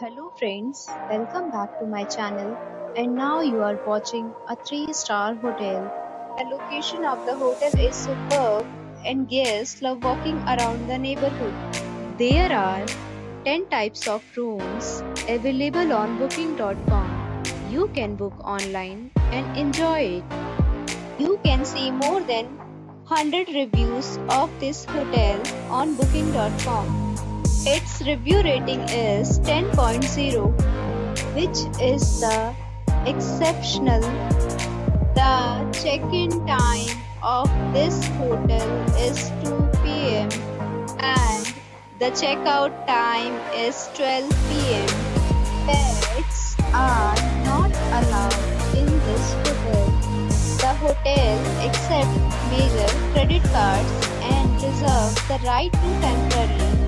Hello friends, welcome back to my channel and now you are watching a 3-star hotel. The location of the hotel is superb and guests love walking around the neighborhood. There are 10 types of rooms available on booking.com. You can book online and enjoy it. You can see more than 100 reviews of this hotel on booking.com. Its review rating is 10.0, which is the exceptional. The check-in time of this hotel is 2 p.m. and the checkout time is 12 p.m. Pets are not allowed in this hotel. The hotel accepts major credit cards and reserves the right to temporarily